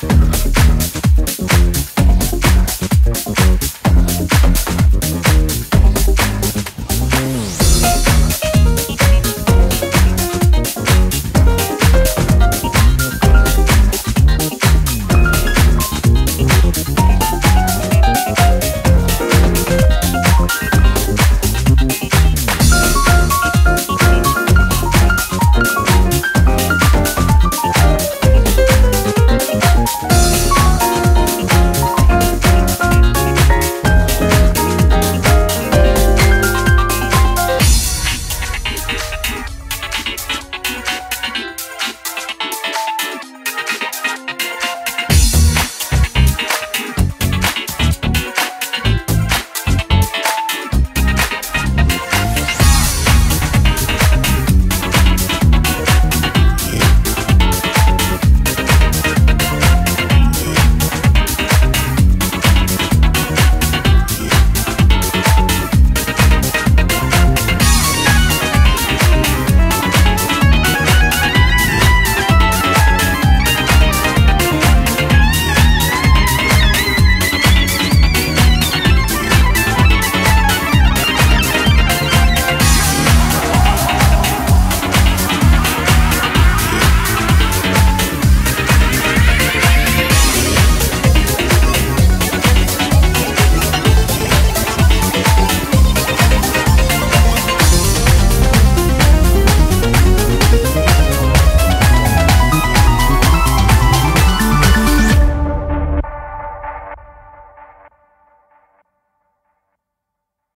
Música